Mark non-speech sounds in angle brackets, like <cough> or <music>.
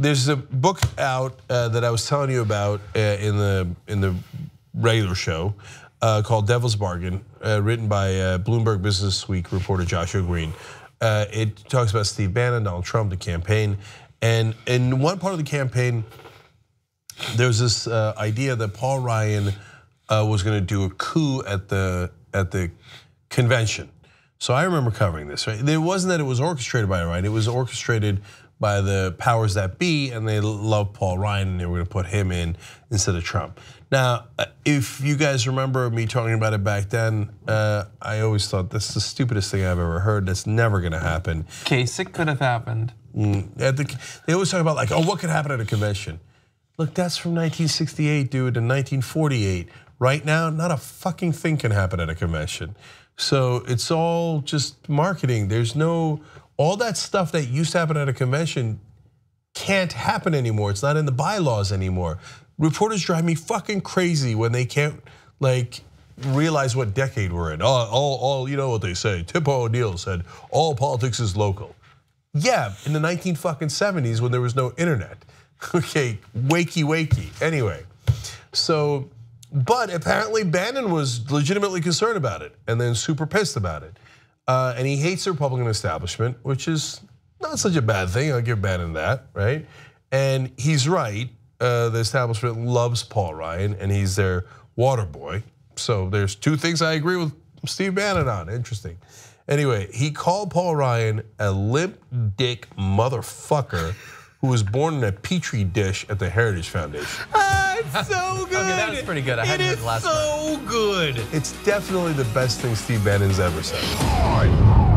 there's a book out uh, that I was telling you about uh, in the in the regular show uh, called Devil's Bargain, uh, written by uh, Bloomberg Business Week reporter Joshua Green. Uh, it talks about Steve Bannon, Donald Trump, the campaign, and in one part of the campaign, there's this idea that Paul Ryan was going to do a coup at the at the convention. So I remember covering this. Right, it wasn't that it was orchestrated by Ryan; it was orchestrated by the powers that be, and they love Paul Ryan, and they were going to put him in instead of Trump. Now, uh, if you guys remember me talking about it back then, uh, I always thought this is the stupidest thing I've ever heard. That's never going to happen. Kasich could have happened. Mm, the, they always talk about like, oh, what could happen at a convention? Look, that's from 1968, dude, and 1948. Right now, not a fucking thing can happen at a convention. So it's all just marketing. There's no all that stuff that used to happen at a convention can't happen anymore. It's not in the bylaws anymore. Reporters drive me fucking crazy when they can't like realize what decade we're in. All, all, all you know what they say. Tip O'Neill said all politics is local. Yeah, in the 19 fucking 70s when there was no internet. <laughs> Okay, wakey wakey. Anyway, so, but apparently Bannon was legitimately concerned about it and then super pissed about it. Uh, and he hates the Republican establishment, which is not such a bad thing. I'll give Bannon that, right? And he's right. Uh, the establishment loves Paul Ryan, and he's their water boy. So there's two things I agree with Steve Bannon on. Interesting. Anyway, he called Paul Ryan a limp dick motherfucker who was born in a petri dish at the Heritage Foundation. Ah, it's so good. <laughs> okay, that was pretty good. I had it is so good. It's definitely the best thing Steve Bannon's ever said.